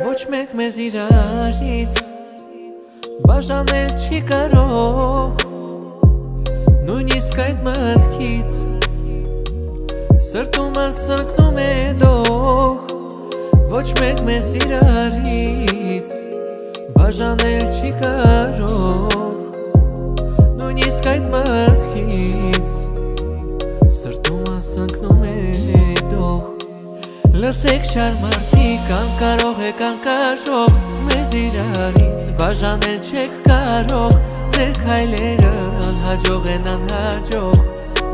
Ոչ մեկ մեզ իրարից բաժանել չի կարող Նույնիսկ այդ մտքից Սրտումը սնկնում է դող Ոչ մեկ մեզ իրարից բաժանել չի կարող Նույնիսկ այդ մտքից է դող Լսեք շարմարտիկ, անկարող եք անկարող Մեզ իրարից բաժանել չեք կարող Ձեր քայլերը անհաջող են անհաջող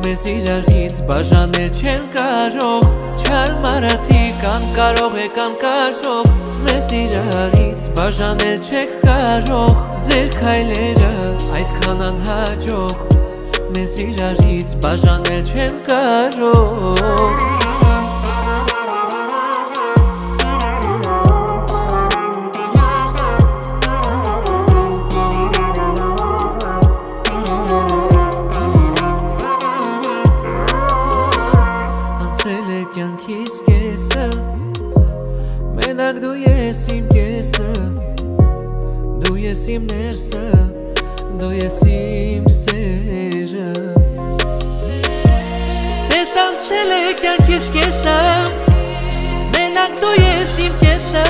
Մեզ իրարից բաժանել չեն կարող Չարմարաթիկ, անկարող եք անկարող Մեզ իրարից բաժանել չեք կարող Ձեր քայլերը այդքան անհաջող Մեզ իրարից բաժանել չեն կարող կյանքիս կեսը Մենակ դու ես իմ կեսը Դու ես իմ ներսը Դու ես իմ սերը Տեսանցել է կյանքիս կեսը Մենակ դու ես իմ կեսը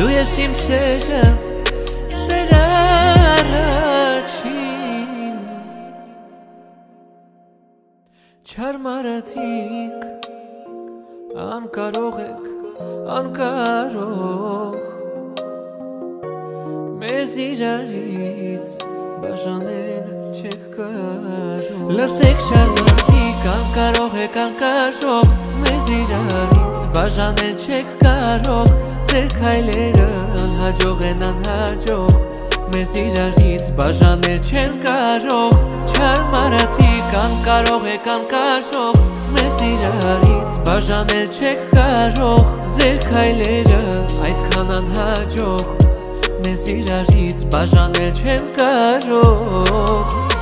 Դու ես իմ Սերը Չարմարաթիկ անկարող եք անկարող մեզ իրարից բաժանել չեք կարող լսեք շարմարտիկ անկարող եք անկարող մեզ իրարից բաժանել չեք կարող ձեր քայլերը անհաջող են անհաջող մեզ իրարից բաժանել չեն կարող Չարմարաթիկ անկարող եք անկարող Մեզ իրարից բաժանել չեք կարող Ձեր քայլերը այդքան անհաջող Մեզ իրարից բաժանել չեն կարող